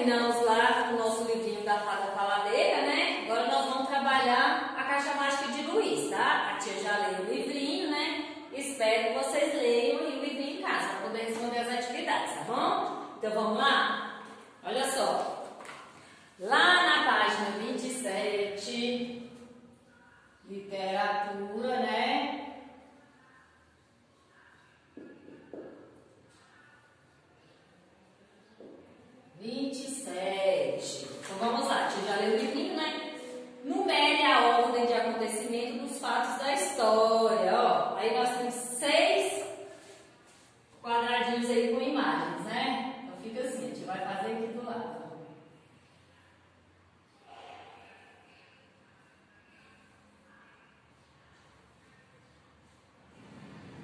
terminamos lá o nosso livrinho da fada faladeira, né? Agora nós vamos trabalhar a caixa mágica de Luiz, tá? A tia já leu o livrinho, né? Espero que vocês leiam o livrinho em casa para poder responder as atividades, tá bom? Então vamos lá? Olha só. 27. Então vamos lá, a gente já leu o livrinho, né? Numere a ordem de acontecimento dos fatos da história. Ó, aí nós temos seis quadradinhos aí com imagens, né? Então fica assim, a gente vai fazer aqui do lado.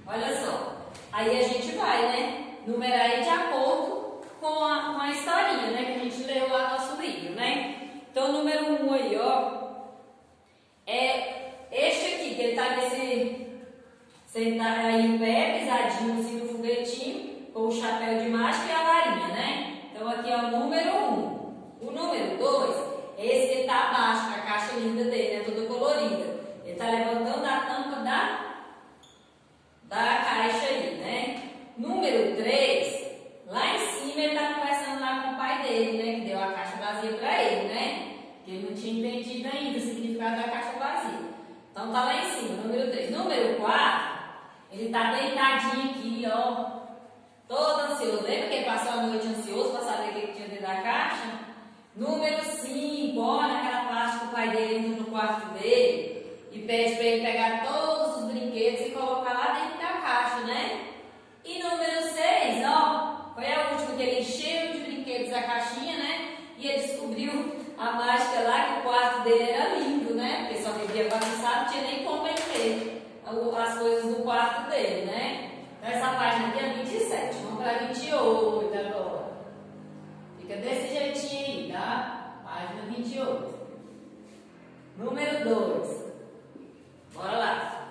Olha só, aí a gente vai, né? Numerar de acordo Então, o número 1 um aí, ó, é este aqui, que ele tá nesse, sentado aí em pé, pisadinho assim no foguetinho, com o chapéu de mágica e a varinha, né? Então, aqui é o número 1. Um. O número 2 é esse que tá abaixo, a caixa linda dele, né? Toda colorida. Ele tá levantando a tampa da da caixa aí, né? Número 3, lá em cima ele tá conversando lá com o pai dele, né? Que deu a caixa vazia para ele, né? Que ele não tinha entendido ainda o significado da caixa vazia. Então tá lá em cima, número 3. Número 4, ele tá deitadinho aqui, ó. Todo ansioso. Lembra que ele passou a noite ansioso para saber o que tinha dentro da caixa? Número 5, olha aquela plástica que o pai dele entra no quarto dele e pede para ele pegar todos os brinquedos e colocar lá dentro da caixa, né? E número 6, ó, foi a última que ele encheu de brinquedos a caixinha, né? E ele descobriu a mágica lá que o quarto dele era lindo, né? Não tinha nem como ele ver as coisas do quarto dele, né? Então essa página aqui é 27, vamos para 28 agora. Fica desse jeitinho aí, tá? Página 28. Número 2. Bora lá.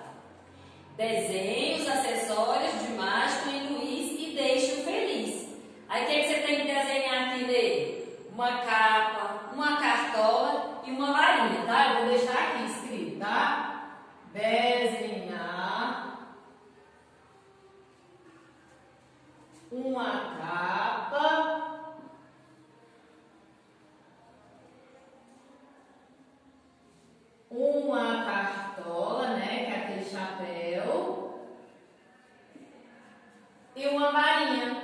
Desenhe os acessórios de mágico em Luiz e deixe-o feliz. Aí o que, que você tem que desenhar aqui nele? Uma capa, uma cartola e uma varinha, tá? Eu vou deixar aqui escrito, tá? Desenhar uma capa. Uma cartola, né? Que é aquele chapéu. E uma varinha.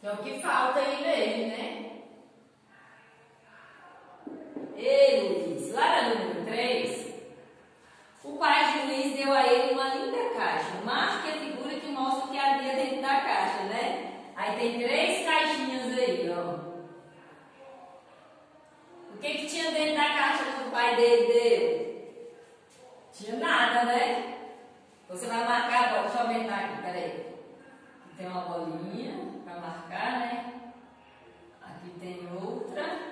Que é o que falta aí nele, né? Ei, Luiz, lá no número 3, o pai de Luiz deu a ele uma linda caixa. Marque a figura que mostra o que havia dentro da caixa, né? Aí tem três caixinhas aí, ó. O que, que tinha dentro da caixa que o pai dele deu? Tinha nada, né? Você vai marcar, deixa eu aumentar aqui, peraí. Aqui tem uma bolinha para marcar, né? Aqui tem outra.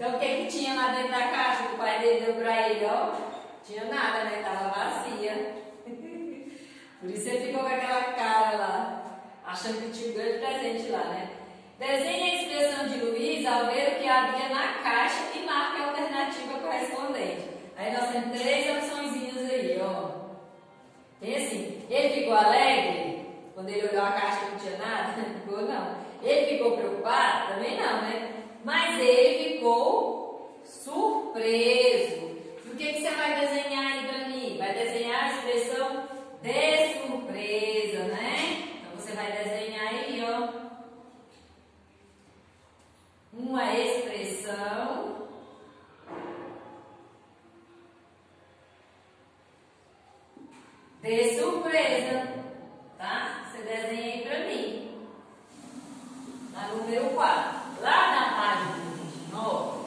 Então, o que, que tinha lá dentro da caixa que o pai dele deu para ele, ó? Tinha nada, né? Tava vazia. Por isso ele ficou com aquela cara lá, achando que tinha um grande presente lá, né? Desenhe a expressão de Luiz ao ver o que havia na caixa e marque a alternativa correspondente. Aí nós temos três opções aí, ó. Tem assim, ele ficou alegre quando ele olhou a caixa não tinha nada? Ficou, não. Ele ficou preocupado? Também não, né? Mas ele ficou surpreso. E o que, que você vai desenhar aí para mim? Vai desenhar a expressão de surpresa, né? Então você vai desenhar aí, ó. Uma expressão de surpresa, tá? Você desenha aí pra mim. Na número 4. Lá na página 29.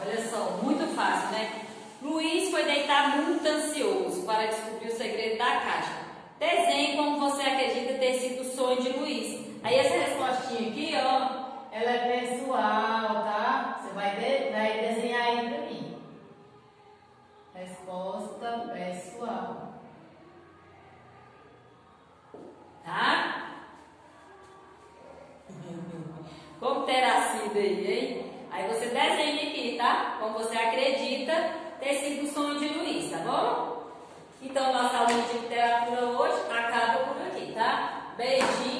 Olha só, muito fácil, né? Luiz foi deitar muito ansioso para descobrir o segredo da caixa. Desenhe como você acredita ter sido o sonho de Luiz. Aí essa respostinha aqui, ó, ela é pessoal, tá? Você vai, de, vai desenhar aí pra mim. Resposta pessoal. Tá? Como terá sido aí, hein? Aí você desenha aqui, tá? Como você acredita ter sido o sonho de Luiz, tá bom? Então, nossa aula de literatura hoje acaba por aqui, tá? Beijinhos